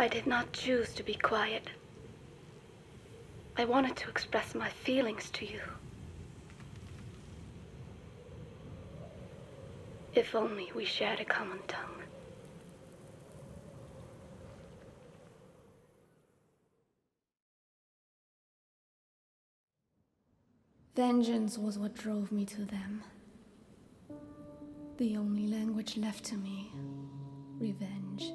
I did not choose to be quiet. I wanted to express my feelings to you. If only we shared a common tongue. Vengeance was what drove me to them. The only language left to me revenge.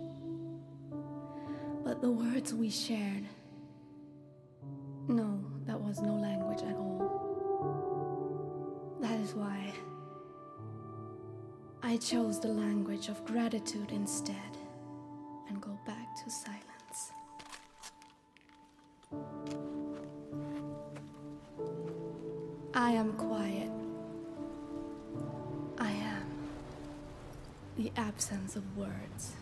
But the words we shared. No, that was no language at all. That is why I chose the language of gratitude instead and go back to silence. I am quiet. I am the absence of words.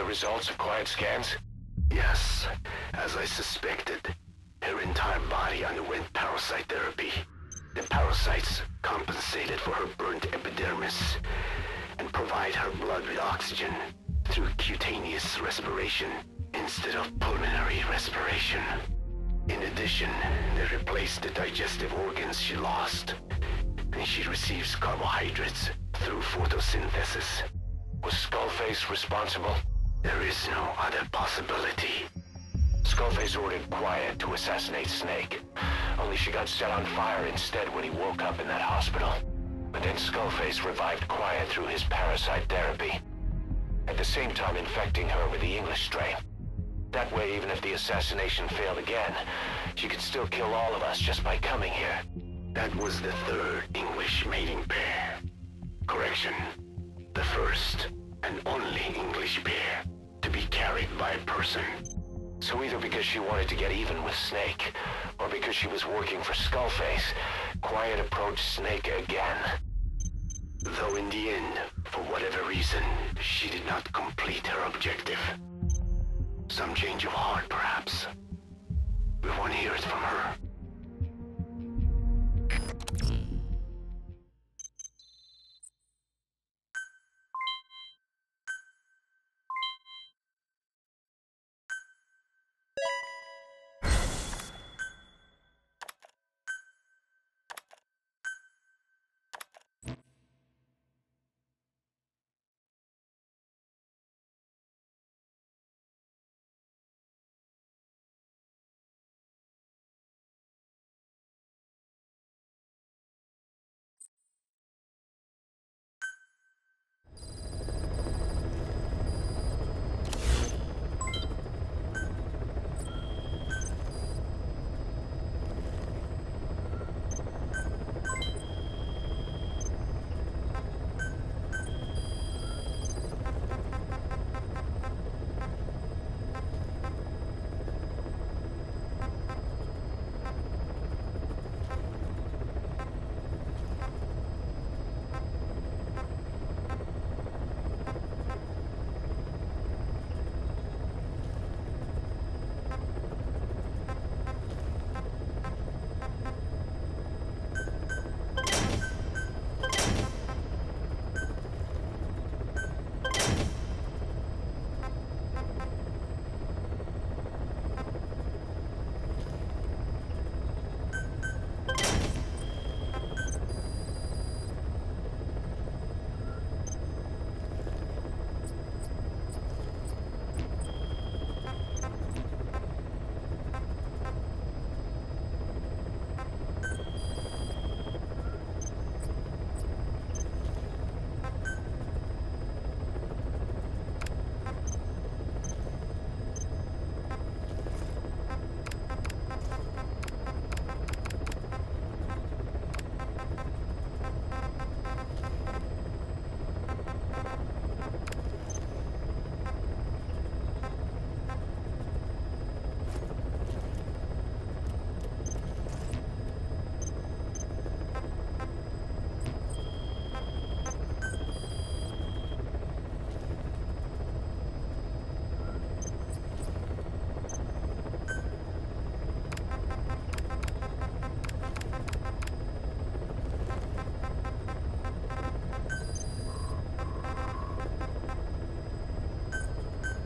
The results of quiet scans? Yes, as I suspected. Her entire body underwent parasite therapy. The parasites compensated for her burnt epidermis and provide her blood with oxygen through cutaneous respiration instead of pulmonary respiration. In addition, they replaced the digestive organs she lost, and she receives carbohydrates through photosynthesis. Was Skullface responsible? There is no other possibility. Skullface ordered Quiet to assassinate Snake. Only she got set on fire instead when he woke up in that hospital. But then Skullface revived Quiet through his parasite therapy. At the same time infecting her with the English strain. That way, even if the assassination failed again, she could still kill all of us just by coming here. That was the third English mating pair. Correction. The first and only English pair to be carried by a person. So either because she wanted to get even with Snake, or because she was working for Skullface, Quiet approached Snake again. Though in the end, for whatever reason, she did not complete her objective. Some change of heart, perhaps. We won't hear it from her.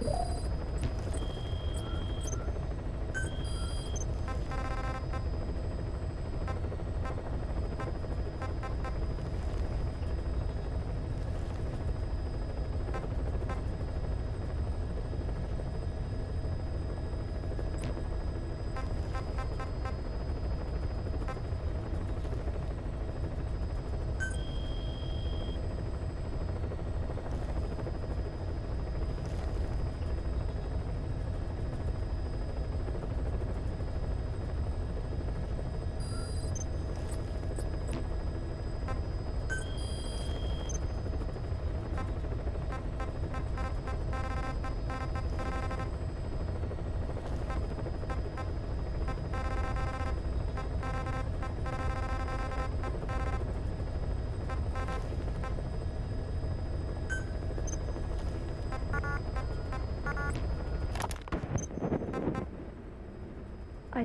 Yeah.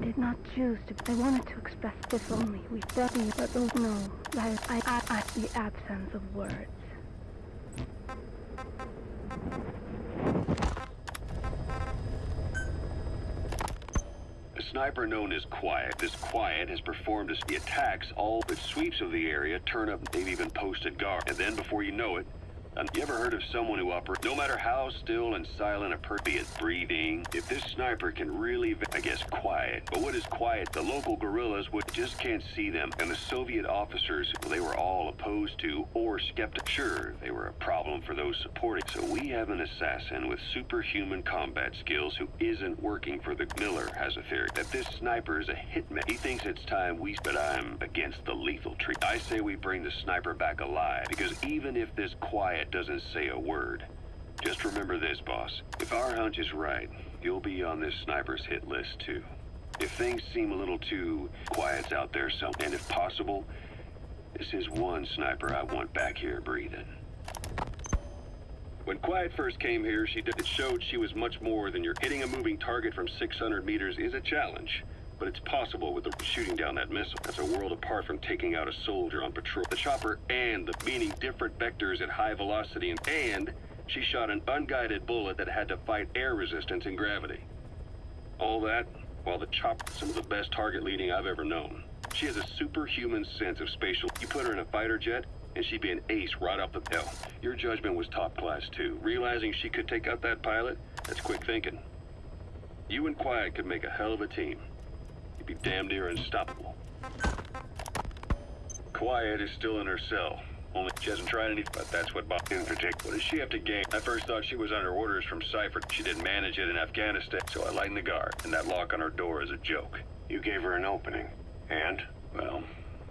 Did not choose to. I wanted to express this only. We study, but don't know. that I, I, the absence of words. A sniper known as Quiet. This Quiet has performed the attacks, all but sweeps of the area, turn up, they've even posted guard. And then before you know it, you ever heard of someone who operates, no matter how still and silent a person, it breathing, if this sniper can really, I guess, quiet. But what is quiet? The local guerrillas would just can't see them. And the Soviet officers, they were all opposed to or skeptical. Sure, they were a problem for those supporting. So we have an assassin with superhuman combat skills who isn't working for the Miller has a theory that this sniper is a hitman. He thinks it's time we, but I'm against the lethal treat. I say we bring the sniper back alive because even if this quiet doesn't say a word. Just remember this, boss. If our hunch is right, you'll be on this sniper's hit list, too. If things seem a little too quiet out there, some, and if possible, this is one sniper I want back here breathing. When Quiet first came here, she did, it showed she was much more than your hitting a moving target from 600 meters is a challenge. But it's possible with the shooting down that missile. That's a world apart from taking out a soldier on patrol. The chopper and the meaning different vectors at high velocity and, and she shot an unguided bullet that had to fight air resistance and gravity. All that while the chopper some of the best target leading I've ever known. She has a superhuman sense of spatial. You put her in a fighter jet, and she'd be an ace right off the hell. Your judgment was top class too. Realizing she could take out that pilot, that's quick thinking. You and Quiet could make a hell of a team be damn near unstoppable. Quiet is still in her cell. Only she hasn't tried anything, but that's what Bob in particular. What does she have to gain? I first thought she was under orders from Cypher. She didn't manage it in Afghanistan, so I lightened the guard, and that lock on her door is a joke. You gave her an opening. And? Well,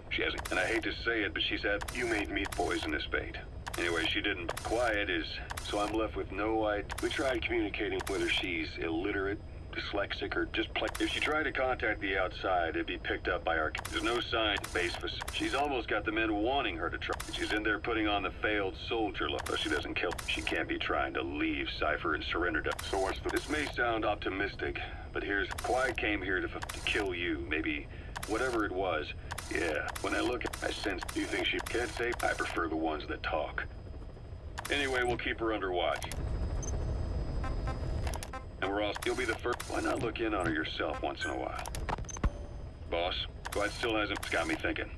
she hasn't. And I hate to say it, but she said, you made me poisonous bait. Anyway, she didn't. Quiet is, so I'm left with no idea. We tried communicating whether she's illiterate, dyslexic or just play. If she tried to contact the outside, it'd be picked up by our. There's no sign of base for. She's almost got the men wanting her to try. She's in there putting on the failed soldier look. But she doesn't kill. She can't be trying to leave Cypher and surrender to. So what's the? This may sound optimistic, but here's Quiet came here to, to kill you. Maybe whatever it was. Yeah. When I look, I sense. Do you think she can't say? I prefer the ones that talk. Anyway, we'll keep her under watch. You'll be the first. Why not look in on her yourself once in a while? Boss, Quiet still hasn't got me thinking.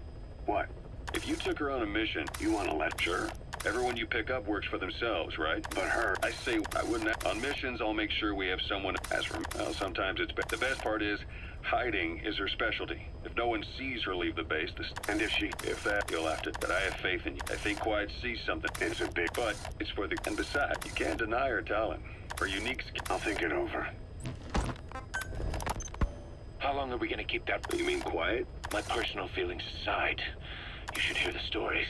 What? If you took her on a mission, you want to let her? Everyone you pick up works for themselves, right? But her, I say I wouldn't. On missions, I'll make sure we have someone. As for well, sometimes it's the best part is hiding is her specialty. If no one sees her leave the base, this, and if she, if that, you'll have to. But I have faith in you. I think Quiet sees something. It's a big, but it's for the. And besides, you can't deny her talent. Her unique skill. I'll think it over. How long are we gonna keep that? You mean quiet? My personal feelings aside, you should hear the stories.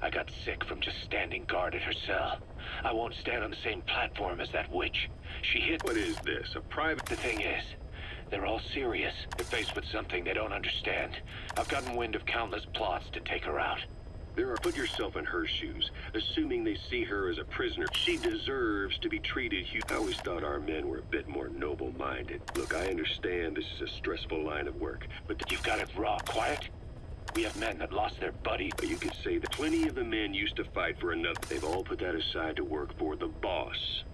I got sick from just standing guard at her cell. I won't stand on the same platform as that witch. She hit... What is this, a private... The thing is, they're all serious. They're faced with something they don't understand. I've gotten wind of countless plots to take her out. There are, put yourself in her shoes. Assuming they see her as a prisoner, she deserves to be treated. I always thought our men were a bit more noble-minded. Look, I understand this is a stressful line of work, but you've got it raw. Quiet. We have men that lost their buddy. But you could say that plenty of the men used to fight for another. They've all put that aside to work for the boss.